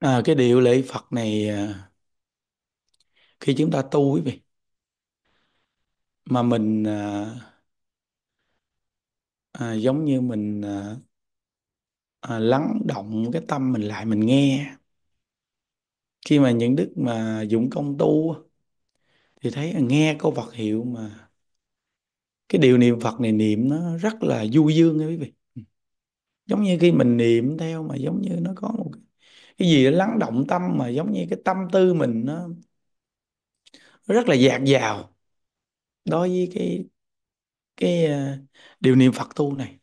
À, cái điệu lễ Phật này à, khi chúng ta tu quý vị mà mình à, à, giống như mình à, à, lắng động cái tâm mình lại mình nghe. Khi mà những đức mà dụng công tu thì thấy nghe câu Phật hiệu mà cái điều niệm Phật này niệm nó rất là du dương nha quý vị. Giống như khi mình niệm theo mà giống như nó có một cái cái gì đó lắng động tâm mà giống như cái tâm tư mình nó, rất là dạt dào đối với cái cái ờ, điều niệm Phật tu này.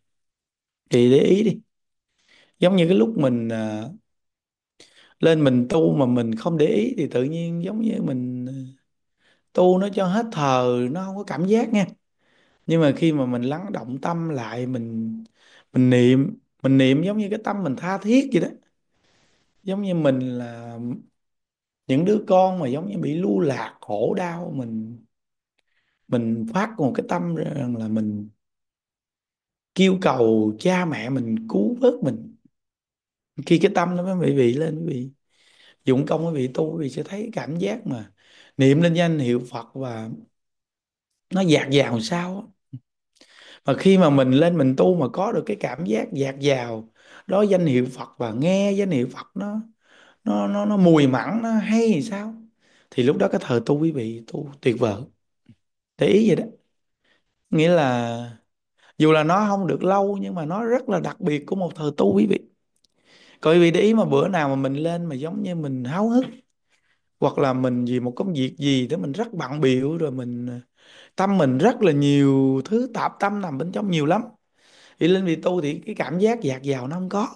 Thì để ý đi. Giống như cái lúc mình ờ, lên mình tu mà mình không để ý thì tự nhiên giống như mình ờ, tu nó cho hết thời nó không có cảm giác nha. Nhưng mà khi mà mình lắng động tâm lại mình mình niệm mình niệm giống như cái tâm mình tha thiết vậy đó giống như mình là những đứa con mà giống như bị lưu lạc, khổ đau, mình mình phát một cái tâm rằng là mình kêu cầu cha mẹ mình cứu vớt mình. Khi cái tâm nó mới bị bị lên quý vị dụng công quý vị tu quý vị sẽ thấy cảm giác mà niệm lên danh hiệu Phật và nó dạt dào sao mà khi mà mình lên mình tu mà có được cái cảm giác dạt dào đó, danh hiệu Phật và nghe danh hiệu Phật nó nó nó nó mùi mặn, nó hay thì sao? Thì lúc đó cái thời tu quý vị, tu tuyệt vời. Để ý vậy đó. Nghĩa là, dù là nó không được lâu, nhưng mà nó rất là đặc biệt của một thời tu quý vị. Còn quý vị để ý mà bữa nào mà mình lên mà giống như mình háo hức, hoặc là mình vì một công việc gì đó mình rất bận biểu rồi mình, tâm mình rất là nhiều thứ tạp tâm nằm bên trong nhiều lắm thì lên vì tu thì cái cảm giác dạt dào nó không có.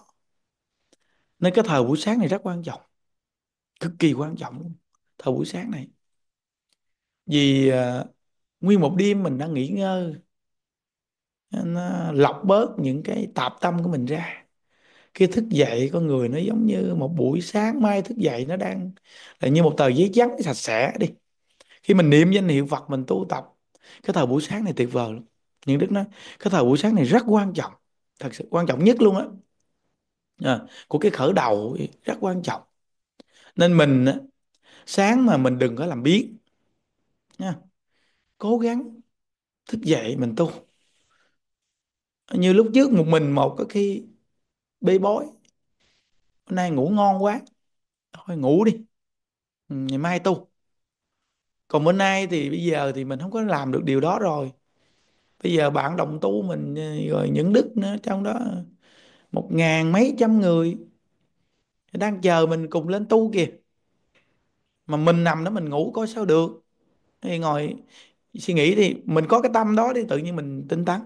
Nên cái thời buổi sáng này rất quan trọng. Cực kỳ quan trọng luôn thời buổi sáng này. Vì uh, nguyên một đêm mình đang nghỉ ngơi nó à, lọc bớt những cái tạp tâm của mình ra. Khi thức dậy con người nó giống như một buổi sáng mai thức dậy nó đang là như một tờ giấy trắng sạch sẽ đi. Khi mình niệm danh hiệu Phật mình tu tập cái thời buổi sáng này tuyệt vời lắm nhưng đức nói cái thời buổi sáng này rất quan trọng thật sự quan trọng nhất luôn á. À, của cái khởi đầu rất quan trọng. Nên mình á, sáng mà mình đừng có làm biếng nha cố gắng thức dậy mình tu. Như lúc trước một mình một có khi bê bối hôm nay ngủ ngon quá thôi ngủ đi ngày mai tu. Còn bữa nay thì bây giờ thì mình không có làm được điều đó rồi bây giờ bạn đồng tu mình ờ, rồi những đức nữa, trong đó một ngàn mấy trăm người. Đang chờ mình cùng lên tu kìa. Mà mình nằm đó mình ngủ coi sao được. Thì ngồi suy nghĩ thì mình có cái tâm đó thì tự nhiên mình tinh tấn.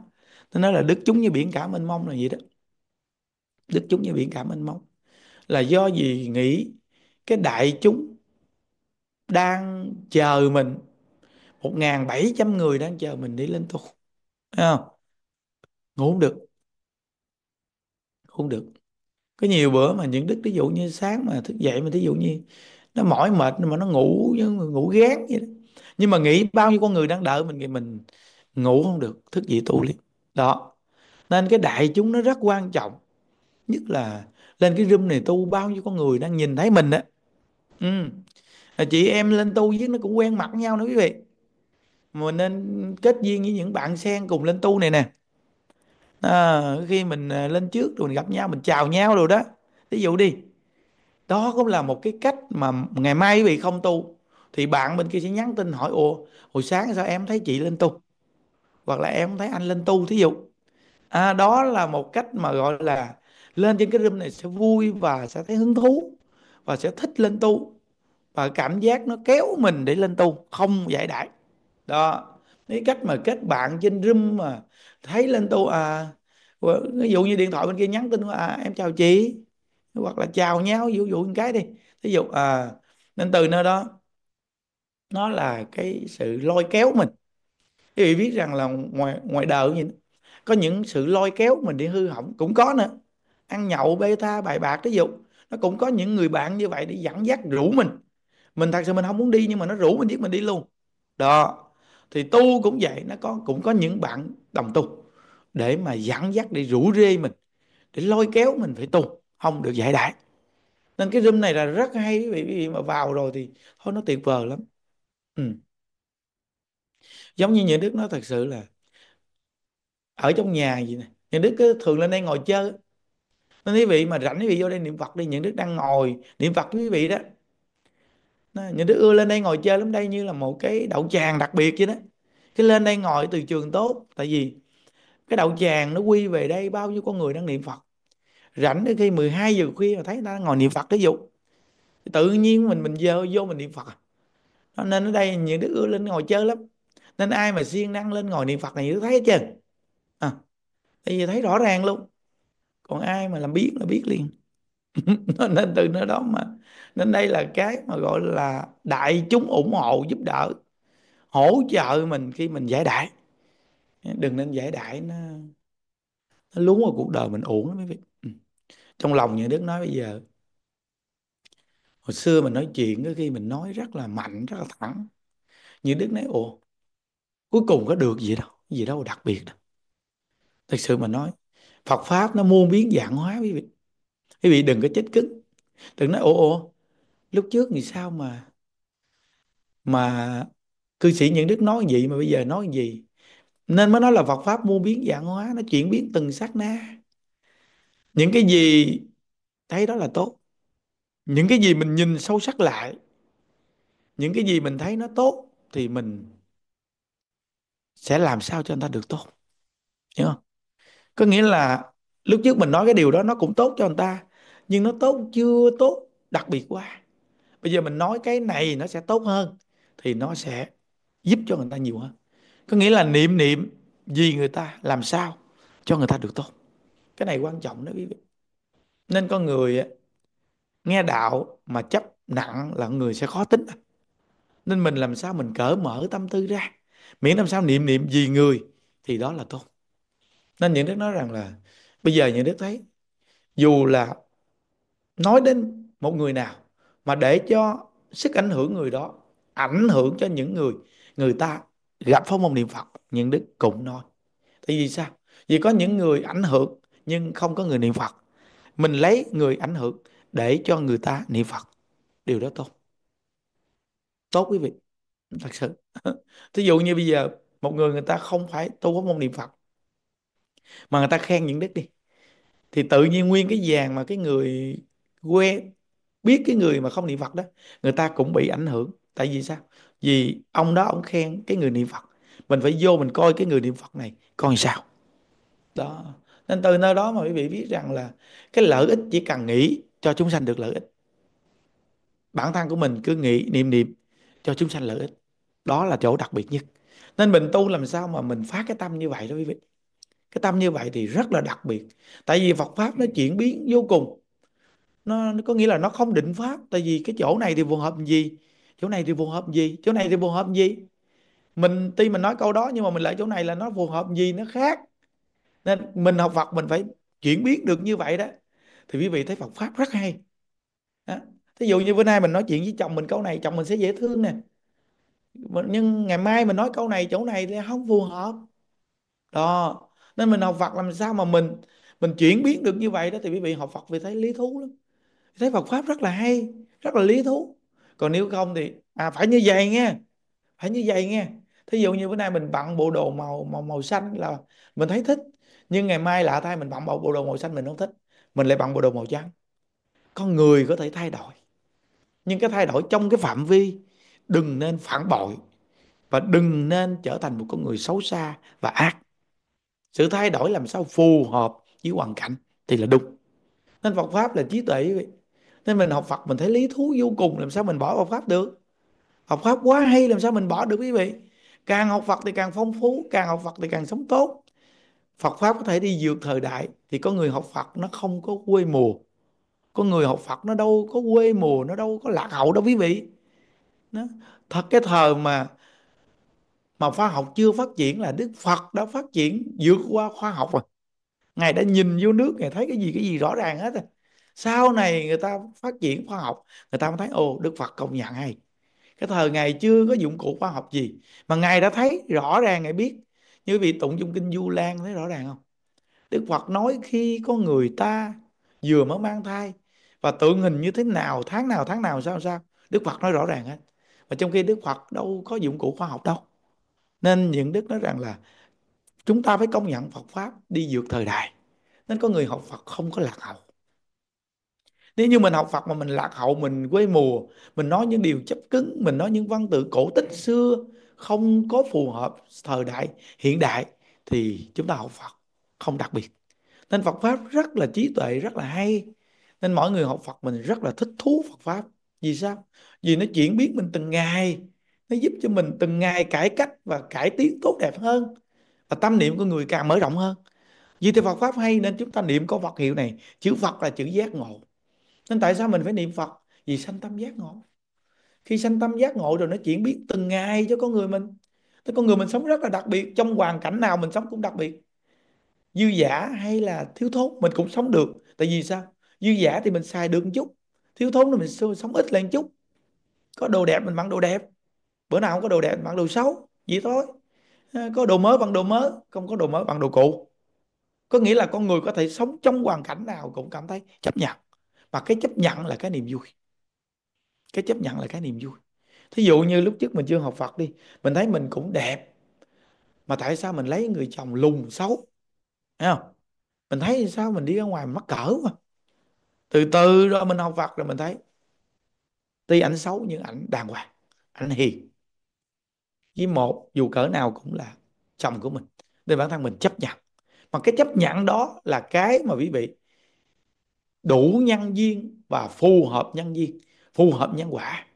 Nó nói là đức chúng như biển cả mênh mông là gì đó. Đức chúng như biển cả mênh mông. Là do gì nghĩ cái đại chúng đang chờ mình. Một ngàn bảy trăm người đang chờ mình đi lên tu. Thấy không? Ngủ không được. Không được. Có nhiều bữa mà những đức ví dụ như sáng mà thức dậy mà ví dụ như nó mỏi mệt mà nó ngủ ngủ gán vậy đó. Nhưng mà nghĩ bao nhiêu con người đang đợi mình thì mình ngủ không được, thức dậy tu liền. Đó. Nên cái đại chúng nó rất quan trọng. Nhất là lên cái room này tu bao nhiêu con người đang nhìn thấy mình á. Ừ. Chị em lên tu với nó cũng quen mặt nhau nữa quý vị mà mình nên kết duyên với những bạn sen cùng lên tu này nè. À, khi mình à, lên trước rồi mình gặp nhau mình chào nhau rồi đó. Ví dụ đi đó cũng là một cái cách mà ngày mai quý vị không tu thì bạn bên kia sẽ nhắn tin hỏi ồ hồi sáng sao em thấy chị lên tu? Hoặc là em thấy anh lên tu thí dụ. À, đó là một cách mà gọi là lên trên cái room này sẽ vui và sẽ thấy hứng thú và sẽ thích lên tu. Và cảm giác nó kéo mình để lên tu không giải đãi đó. Cái cách mà kết bạn trên room mà thấy lên tu à ví dụ như điện thoại bên kia nhắn tin à em chào chị, hoặc là chào nhau, ví dụ một cái đi. Ví dụ à nên từ nơi đó, nó là cái sự lôi kéo mình. Quý vị biết rằng là ngoài ngoài đời như có những sự lôi kéo mình đi hư hỏng, cũng có nữa. Ăn nhậu, bê tha, bài bạc ví dụ, nó cũng có những người bạn như vậy để dẫn dắt rủ mình. Mình thật sự mình không muốn đi, nhưng mà nó rủ mình, biết mình đi luôn. Đó thì tu cũng vậy, nó có, cũng có những bạn đồng tu để mà dẫn dắt, để rủ rê mình, để lôi kéo mình phải tu, không được giải đại. Nên cái room này là rất hay, quý vị quý vị mà vào rồi thì thôi, nó tuyệt vời lắm. Ừ. giống như những Đức nói thật sự là ở trong nhà gì nè những Đức cứ thường lên đây ngồi chơi. Nên quý vị mà rảnh quý vị vô đây niệm Phật đi những Đức đang ngồi niệm Phật quý vị đó những đứa ưa lên đây ngồi chơi lắm đây như là một cái đậu tràng đặc biệt vậy đó. Cái lên đây ngồi từ trường tốt tại vì cái đậu tràng nó quy về đây bao nhiêu con người đang niệm Phật. Rảnh đến khi 12 giờ khuya mà thấy người ta ngồi niệm Phật cái vụ. Tự nhiên mình mình vô vô mình niệm Phật à. nên ở đây những đứa ưa lên ngồi chơi lắm. Nên ai mà siêng năng lên ngồi niệm Phật này thấy hết trơn. À, tại vì thấy rõ ràng luôn. Còn ai mà làm biết là biết liền. nên từ nơi đó mà. Nên đây là cái mà gọi là đại chúng ủng hộ giúp đỡ, hỗ trợ mình khi mình giải đại đừng nên giải đại nó nó lún vào cuộc đời mình uổng lắm quý vị. Ừ. trong lòng như Đức nói bây giờ, hồi xưa mình nói chuyện cái khi mình nói rất là mạnh, rất là thẳng. Như Đức nói ồ cuối cùng có được gì đâu gì đâu đặc biệt đâu. Thật sự mà nói, Phật pháp nó muôn biến dạng hóa quý vị quý vị đừng có chết cứng. Đừng nói, ồ ồ, lúc trước thì sao mà mà cư sĩ những đức nói gì, mà bây giờ nói gì? Nên mới nói là Phật pháp mua biến dạng hóa, nó chuyển biến từng sát na. Những cái gì thấy đó là tốt. Những cái gì mình nhìn sâu sắc lại, những cái gì mình thấy nó tốt thì mình sẽ làm sao cho người ta được tốt. Hiểu không? Có nghĩa là lúc trước mình nói cái điều đó nó cũng tốt cho người ta nhưng nó tốt chưa tốt, đặc biệt quá. Bây giờ mình nói cái này nó sẽ tốt hơn, thì nó sẽ giúp cho người ta nhiều hơn. Có nghĩa là niệm niệm vì người ta làm sao cho người ta được tốt. Cái này quan trọng đó quý vị. Nên con người nghe đạo mà chấp nặng là người sẽ khó tính. Nên mình làm sao mình cởi mở tâm tư ra. Miễn làm sao niệm niệm vì người thì đó là tốt. Nên những đức nói rằng là, bây giờ những đức thấy, dù là nói đến một người nào mà để cho sức ảnh hưởng người đó ảnh hưởng cho những người người ta gặp pháp môn niệm Phật, những đức cũng nói. Tại vì sao? Vì có những người ảnh hưởng nhưng không có người niệm Phật. Mình lấy người ảnh hưởng để cho người ta niệm Phật. Điều đó tốt. Tốt quý vị, thật sự. Thí dụ như bây giờ một người người ta không phải tu pháp môn niệm Phật, mà người ta khen những đức đi, thì tự nhiên nguyên cái vàng mà cái người quen biết cái người mà không niệm Phật đó, người ta cũng bị ảnh hưởng. Tại vì sao? Vì ông đó, ông khen cái người niệm Phật. Mình phải vô mình coi cái người niệm Phật này, coi sao? Đó. Nên từ nơi đó mà quý vị biết rằng là cái lợi ích chỉ cần nghĩ cho chúng sanh được lợi ích. Bản thân của mình cứ nghĩ, niệm niệm cho chúng sanh lợi ích. Đó là chỗ đặc biệt nhất. Nên mình tu làm sao mà mình phát cái tâm như vậy đó quý vị? Cái tâm như vậy thì rất là đặc biệt. Tại vì Phật pháp nó chuyển biến vô cùng nó, nó có nghĩa là nó không định pháp tại vì cái chỗ này thì phù hợp gì? Chỗ này thì phù hợp gì? Chỗ này thì phù hợp gì? Mình tuy mình nói câu đó nhưng mà mình lại chỗ này là nó phù hợp gì nó khác. Nên mình học Phật mình phải chuyển biến được như vậy đó. Thì quý vị thấy Phật pháp rất hay. Đó. thí dụ như bữa nay mình nói chuyện với chồng mình câu này chồng mình sẽ dễ thương nè. Nhưng ngày mai mình nói câu này chỗ này thì không phù hợp. Đó. Nên mình học Phật làm sao mà mình mình chuyển biến được như vậy đó thì quý vị học Phật vì thấy lý thú lắm thấy Phật pháp rất là hay, rất là lý thú. Còn nếu không thì à phải như vậy nghe phải như vậy nghe thí dụ như bữa nay mình bận bộ đồ màu màu màu xanh là mình thấy thích, nhưng ngày mai lạ thay mình bận bộ đồ màu xanh mình không thích, mình lại bận bộ đồ màu trắng. Con người có thể thay đổi, nhưng cái thay đổi trong cái phạm vi, đừng nên phản bội và đừng nên trở thành một con người xấu xa và ác. Sự thay đổi làm sao phù hợp với hoàn cảnh thì là đúng. Nên Phật pháp là trí tuệ nên mình học Phật, mình thấy lý thú vô cùng, làm sao mình bỏ Phật pháp được? Học pháp quá hay, làm sao mình bỏ được quý vị? Càng học Phật thì càng phong phú, càng học Phật thì càng sống tốt. Phật pháp có thể đi vượt thời đại thì có người học Phật nó không có quê mùa. Có người học Phật nó đâu có quê mùa, nó đâu có lạc hậu đâu quý vị. Nó thật cái thời mà mà khoa học chưa phát triển là Đức Phật đã phát triển vượt qua khoa học rồi. Ngài đã nhìn vô nước, ngài thấy cái gì cái gì rõ ràng hết rồi sau này người ta phát triển khoa học, người ta mới thấy, ồ, Đức Phật công nhận hay. Cái thời ngày chưa có dụng cụ khoa học gì, mà ngài đã thấy, rõ ràng ngài biết. Như vị tụng trong kinh Du Lan thấy rõ ràng không? Đức Phật nói khi có người ta vừa mới mang thai, và tượng hình như thế nào, tháng nào tháng nào, sao sao, Đức Phật nói rõ ràng hết. Và trong khi Đức Phật đâu có dụng cụ khoa học đâu. Nên những Đức nói rằng là chúng ta phải công nhận Phật pháp đi vượt thời đại. Nên có người học Phật không có lạc hậu nếu như mình học Phật mà mình lạc hậu mình quê mùa, mình nói những điều chấp cứng, mình nói những văn tự cổ tích xưa không có phù hợp thời đại, hiện đại thì chúng ta học Phật không đặc biệt. Nên Phật pháp rất là trí tuệ, rất là hay. Nên mỗi người học Phật mình rất là thích thú Phật pháp. Vì sao? Vì nó chuyển biến mình từng ngày. Nó giúp cho mình từng ngày cải cách và cải tiến tốt đẹp hơn. Và tâm niệm của người càng mở rộng hơn. Vì thế Phật pháp hay nên chúng ta niệm có Phật hiệu này, chữ Phật là chữ giác ngộ nên tại sao mình phải niệm Phật? Vì sanh tâm giác ngộ. Khi sanh tâm giác ngộ rồi nó chuyển biến từng ngày cho con người mình. Thế con người mình sống rất là đặc biệt, trong hoàn cảnh nào mình sống cũng đặc biệt. Dư giả hay là thiếu thốn, mình cũng sống được. Tại vì sao? Dư giả thì mình xài được một chút, thiếu thốn thì mình sống ít lên chút. Có đồ đẹp mình mặc đồ đẹp. Bữa nào không có đồ đẹp mình mặc đồ xấu, vậy thôi. Ờ, có đồ mới bằng đồ mới, không có đồ mới bằng đồ cũ. Có nghĩa là con người có thể sống trong hoàn cảnh nào cũng cảm thấy chấp nhận và cái chấp nhận là cái niềm vui. Cái chấp nhận là cái niềm vui. Thí dụ như lúc trước mình chưa học Phật đi, mình thấy mình cũng đẹp. Mà tại sao mình lấy người chồng lùn xấu? Thấy không? Mình thấy sao mình đi ra ngoài mình mắc cỡ quá. Từ từ rồi mình học Phật rồi mình thấy, tuy ảnh xấu nhưng ảnh đàng hoàng, ảnh hiền. Với một, dù cỡ nào cũng là chồng của mình, nên bản thân mình chấp nhận. Mà cái chấp nhận đó là cái mà quý vị đủ nhân duyên và phù hợp nhân duyên, phù hợp nhân quả.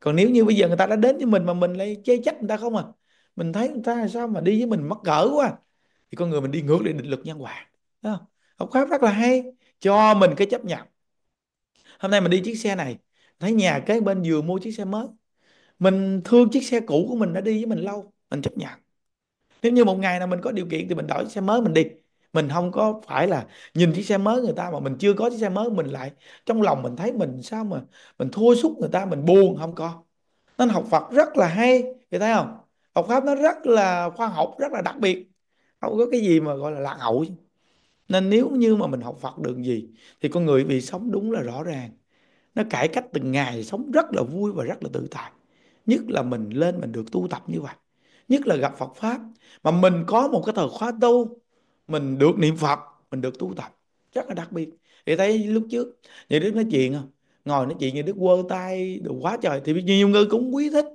Còn nếu như bây giờ người ta đã đến với mình mà mình lại chê trách người ta không à? Mình thấy người ta sao mà đi với mình mắc cỡ quá à? thì con người mình đi ngược lại định luật nhân quả không? học pháp rất là hay, cho mình cái chấp nhận. Hôm nay mình đi chiếc xe này, thấy nhà kế bên vừa mua chiếc xe mới. Mình thương chiếc xe cũ của mình đã đi với mình lâu, mình chấp nhận. Nếu như một ngày nào mình có điều kiện thì mình đổi xe mới mình đi mình không có phải là nhìn chiếc xe mới người ta mà mình chưa có chiếc xe mới, mình lại trong lòng mình thấy mình sao mà mình thua sút người ta, mình buồn không có. Nên học Phật rất là hay thì thấy không? Học pháp nó rất là khoa học, rất là đặc biệt không có cái gì mà gọi là lạc hậu. Nên nếu như mà mình học Phật được gì, thì con người bị sống đúng là rõ ràng. Nó cải cách từng ngày, sống rất là vui và rất là tự tại. Nhất là mình lên mình được tu tập như vậy. Nhất là gặp Phật pháp, mà mình có một cái thời khóa tu mình được niệm Phật, mình được tu tập. Rất là đặc biệt. Thì thấy lúc trước, như Đức nói chuyện không ngồi nói chuyện như Đức quơ tay đồ quá trời, thì nhiều người cũng quý thích.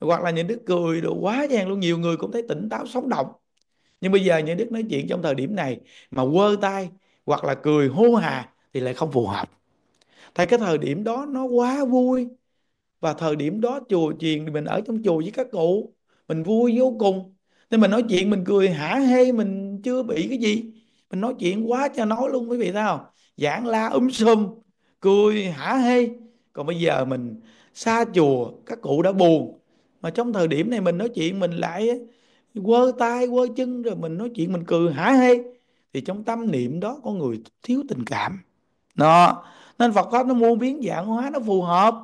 Hoặc là những Đức cười đồ quá chàng luôn, nhiều người cũng thấy tỉnh táo, sống động. Nhưng bây giờ những Đức nói chuyện trong thời điểm này, mà quơ tay hoặc là cười hô hà thì lại không phù hợp. Tại cái thời điểm đó nó quá vui. Và thời điểm đó chùa chiền mình ở trong chùa với các cụ, mình vui vô cùng. Nên mình nói chuyện mình cười hả hê, mình chưa bị cái gì. Mình nói chuyện quá cho nói luôn quý vị thấy không? Giảng la úm um cười hả hê. Còn bây giờ mình xa chùa các cụ đã buồn. Mà trong thời điểm này mình nói chuyện mình lại quơ tay quơ chân rồi mình nói chuyện mình cười hả hê. Thì trong tâm niệm đó có người thiếu tình cảm. Nó nên Phật pháp nó muôn biến dạng hóa nó phù hợp.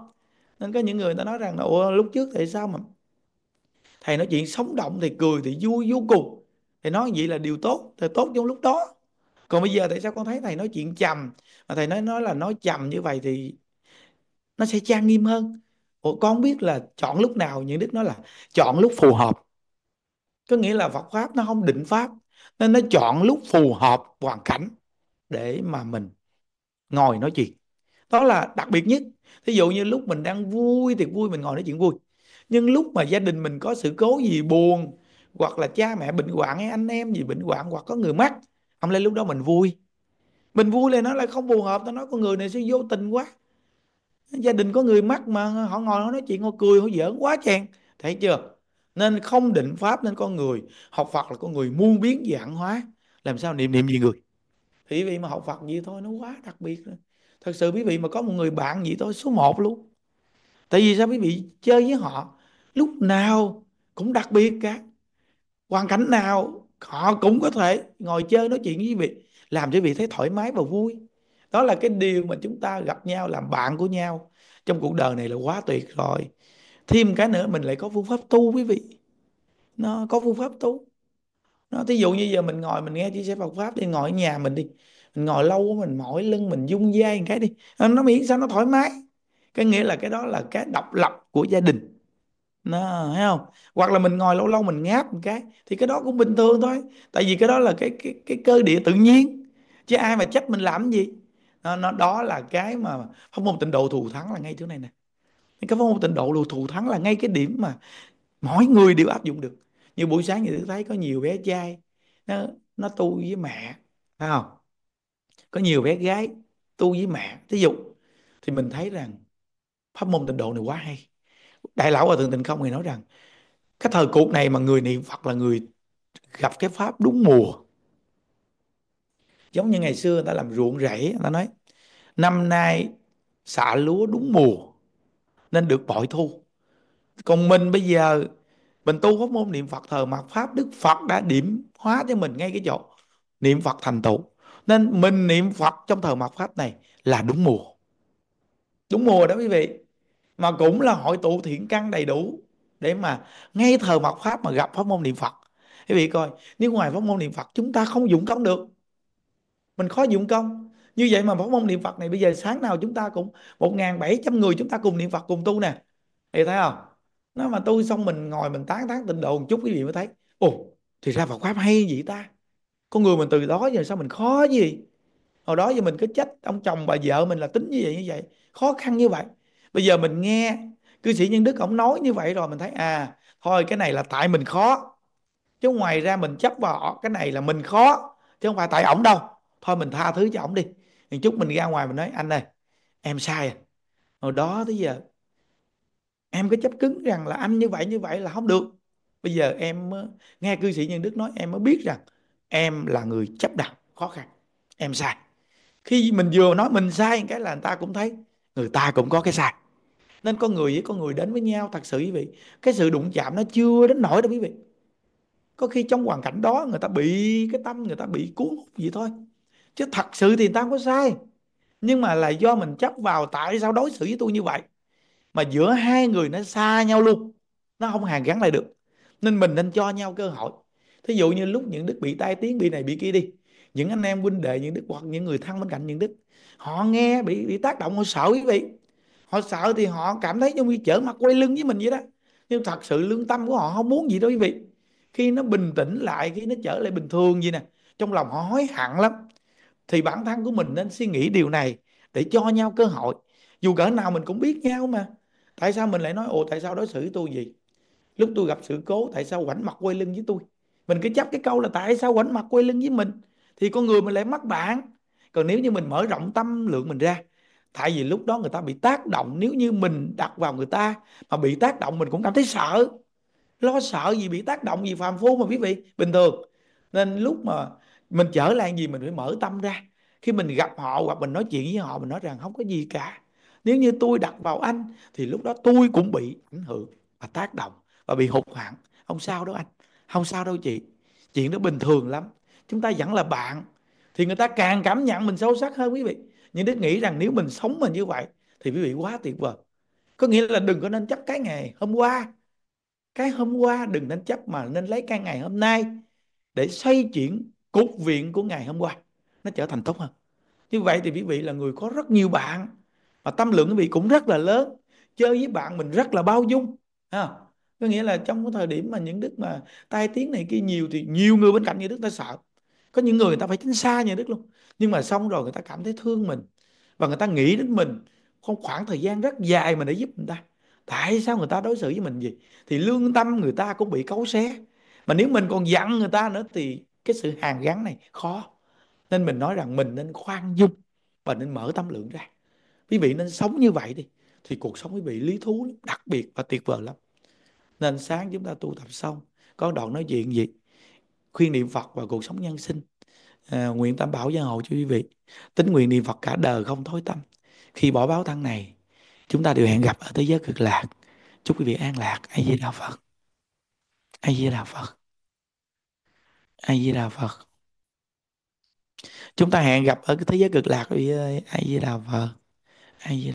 Nên có những người ta nói rằng là Ủa, lúc trước tại sao mà? Thầy nói chuyện sống động thì cười thì vui vô cùng thầy nói vậy là điều tốt thầy tốt trong lúc đó. Còn bây giờ tại sao con thấy thầy nói chuyện trầm? Mà thầy nói nói là nói trầm như vậy thì nó sẽ trang nghiêm hơn. Ủa, con biết là chọn lúc nào những đức nói là chọn lúc phù hợp. Có nghĩa là Phật pháp nó không định pháp nên nó chọn lúc phù hợp hoàn cảnh để mà mình ngồi nói chuyện. Đó là đặc biệt nhất. Thí dụ như lúc mình đang vui thì vui mình ngồi nói chuyện vui. Nhưng lúc mà gia đình mình có sự cố gì buồn hoặc là cha mẹ bệnh hoạn hay anh em gì bệnh hoạn hoặc có người mắc không lẽ lúc đó mình vui. Mình vui lên nó lại không phù hợp nó nói con người này sẽ vô tình quá. Gia đình có người mắc mà, họ ngồi họ nói chuyện, họ cười, họ giỡn quá chàng. Thấy chưa? Nên không định pháp nên con người, học Phật là con người muôn biến dạng hóa. Làm sao niệm niệm gì người? Thì vị mà học Phật gì thôi, nó quá đặc biệt rồi. Thật sự quý vị mà có một người bạn gì thôi, số 1 luôn. Tại vì sao quý vị chơi với họ? Lúc nào cũng đặc biệt cả hoàn cảnh nào họ cũng có thể ngồi chơi nói chuyện với vị làm cho vị thấy thoải mái và vui. Đó là cái điều mà chúng ta gặp nhau, làm bạn của nhau trong cuộc đời này là quá tuyệt rồi. Thêm cái nữa, mình lại có phương pháp tu quý vị. Nó có phương pháp tu. Nó, thí dụ như giờ mình ngồi mình nghe chia sẻ Phật pháp đi, ngồi ở nhà mình đi, mình ngồi lâu quá mình mỏi lưng, mình rung dây cái đi, nó miễn sao nó thoải mái. Cái nghĩa là cái đó là cái độc lập của gia đình nó thấy không? Hoặc là mình ngồi lâu lâu mình ngáp một cái thì cái đó cũng bình thường thôi. Tại vì cái đó là cái cái cái cơ địa tự nhiên. Chứ ai mà trách mình làm gì? Nó, nó đó là cái mà pháp môn tịnh độ thù thắng là ngay chỗ này nè. Cái pháp môn tịnh độ thù thắng là ngay cái điểm mà mỗi người đều áp dụng được. Như buổi sáng thì tôi thấy có nhiều bé trai nó nó tu với mẹ thấy không? Có nhiều bé gái tu với mẹ. Thí dụ thì mình thấy rằng pháp môn tịnh độ này quá hay đại lão hòa thượng tịnh không thì nói rằng, cái thời cuộc này mà người niệm Phật là người gặp cái pháp đúng mùa. Giống như ngày xưa người ta làm ruộng rẫy, người ta nói, năm nay xạ lúa đúng mùa, nên được bội thu. Còn mình bây giờ, mình tu pháp môn niệm Phật thờ mặt pháp Đức Phật đã điểm hóa cho mình ngay cái chỗ niệm Phật thành tựu. Nên mình niệm Phật trong thờ mặt pháp này là đúng mùa. Đúng mùa đó quý vị mà cũng là hội tụ thiện căn đầy đủ để mà ngay thờ mật pháp mà gặp pháp môn niệm Phật. Quý vị coi, nếu ngoài pháp môn niệm Phật chúng ta không dụng công được. Mình khó dụng công. Như vậy mà pháp môn niệm Phật này bây giờ sáng nào chúng ta cũng một ngàn bảy trăm người chúng ta cùng niệm Phật, cùng tu nè. Thì thấy không? Nó mà tu xong mình ngồi mình tán tán tịnh độ một chút quý vị mới thấy. Ồ, thì ra Phật pháp hay gì ta? Con người mình từ đó giờ sao mình khó gì? Hồi đó giờ mình cứ trách ông chồng bà vợ mình là tính như vậy như vậy. Khó khăn như vậy bây giờ mình nghe cư sĩ nhân đức ông nói như vậy rồi mình thấy à thôi cái này là tại mình khó. Chứ ngoài ra mình chấp vào cái này là mình khó, chứ không phải tại ổng đâu. Thôi mình tha thứ cho ổng đi. Một chút mình ra ngoài mình nói, anh ơi, em sai à. Hồi đó tới giờ, em cứ chấp cứng rằng là anh như vậy như vậy là không được. Bây giờ em nghe cư sĩ nhân đức nói, em mới biết rằng em là người chấp đặt khó khăn, em sai. Khi mình vừa nói mình sai, cái là người ta cũng thấy người ta cũng có cái sai. Nên con người với con người đến với nhau, thật sự quý vị, cái sự đụng chạm nó chưa đến nổi đâu quý vị. Có khi trong hoàn cảnh đó, người ta bị cái tâm, người ta bị cuốn hút gì thôi. Chứ thật sự thì người ta không có sai. Nhưng mà là do mình chấp vào, tại sao đối xử với tôi như vậy? Mà giữa hai người nó xa nhau luôn, nó không hàn gắn lại được. Nên mình nên cho nhau cơ hội. Thí dụ như lúc những đức bị tai tiếng, bị này, bị kia đi. Những anh em huynh đệ, những đức hoặc những người thân bên cạnh, những đức họ nghe bị bị tác động, họ sợ quý vị. Họ sợ thì họ cảm thấy giống như chở mặt quay lưng với mình vậy đó. Nhưng thật sự lương tâm của họ không muốn gì đâu quý vị. Khi nó bình tĩnh lại, khi nó trở lại bình thường gì nè, trong lòng họ hối hận lắm. Thì bản thân của mình nên suy nghĩ điều này để cho nhau cơ hội. Dù cỡ nào mình cũng biết nhau mà. Tại sao mình lại nói, ồ, tại sao đối xử với tôi gì lúc tôi gặp sự cố, tại sao quảnh mặt quay lưng với tôi? Mình cứ chấp cái câu là, tại sao quảnh mặt quay lưng với mình? Thì con người mình lại mắc bạn còn nếu như mình mở rộng tâm lượng mình ra tại vì lúc đó người ta bị tác động, nếu như mình đặt vào người ta mà bị tác động, mình cũng cảm thấy sợ. Lo sợ gì bị tác động gì phàm phu mà, quý vị, bình thường. Nên lúc mà mình trở lại gì mình phải mở tâm ra. Khi mình gặp họ hoặc mình nói chuyện với họ, mình nói rằng không có gì cả. Nếu như tôi đặt vào anh, thì lúc đó tôi cũng bị ảnh hưởng và tác động và bị hụt hẳn không sao đâu anh. Không sao đâu chị. Chuyện đó bình thường lắm. Chúng ta vẫn là bạn thì người ta càng cảm nhận mình sâu sắc hơn quý vị. Nhưng đức nghĩ rằng nếu mình sống mình như vậy, thì quý vị quá tuyệt vời. Có nghĩa là đừng có nên chấp cái ngày hôm qua. Cái hôm qua đừng nên chấp mà nên lấy cái ngày hôm nay để xoay chuyển cục viện của ngày hôm qua. Nó trở thành tốt hơn. Như vậy thì quý vị là người có rất nhiều bạn, mà tâm lượng quý vị cũng rất là lớn. Chơi với bạn mình rất là bao dung ha có nghĩa là trong cái thời điểm mà những đức mà tai tiếng này kia nhiều thì nhiều người bên cạnh như đức ta sợ có những người người ta phải tránh xa nhà đức luôn. Nhưng mà xong rồi người ta cảm thấy thương mình và người ta nghĩ đến mình. Không khoảng thời gian rất dài mà để giúp người ta. Tại sao người ta đối xử với mình gì thì lương tâm người ta cũng bị cấu xé. Mà nếu mình còn giận người ta nữa thì cái sự hàn gắn này khó. Nên mình nói rằng mình nên khoan dung và nên mở tâm lượng ra. Quý vị nên sống như vậy đi thì cuộc sống quý vị lý thú lắm, đặc biệt và tuyệt vời lắm. Nên sáng chúng ta tu tập xong có đoạn nói chuyện gì? Khuyên niệm Phật và cuộc sống nhân sinh. À, nguyện tam bảo gia hộ cho quý vị. Tính nguyện niệm Phật cả đời không thối tâm khi bỏ báo thân này chúng ta đều hẹn gặp ở thế giới cực lạc. Chúc quý vị an lạc. A di đà phật. A di đà phật. A di đà phật. Chúng ta hẹn gặp ở cái thế giới cực lạc quý vị ơi. A di đà phật. A di